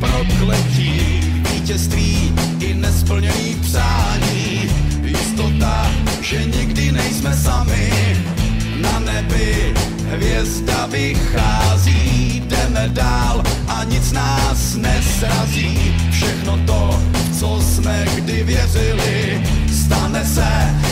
prokletí, vítězství i nesplněný přání. Jistota, že nikdy nejsme sami, na nebi hvězda vychází, jdeme dál a nic nás nesrazí. Všechno to, co jsme kdy věřili, stane se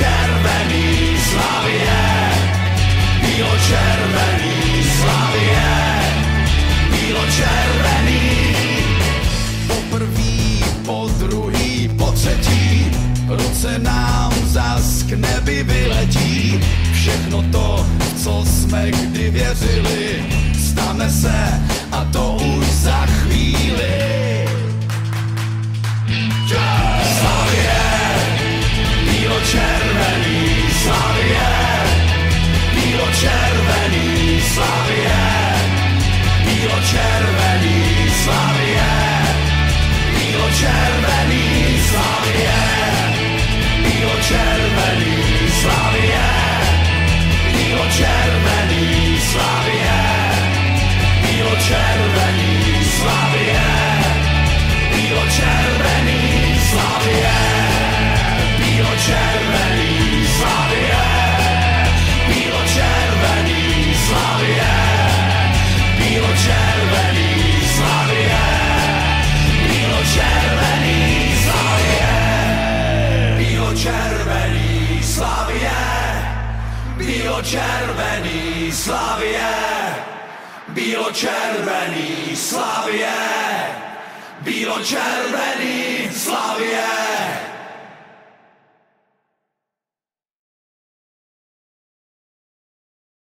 bílo-červený, slavie, bílo-červený, slavie, bílo-červený, poprvý, po druhý, po třetí, ruce nám zas k nebi vyletí. Všechno to, co jsme kdy věřili, stane se a to už Bílo-červený slavě, bílo-červený slavě, bílo-červený slavě.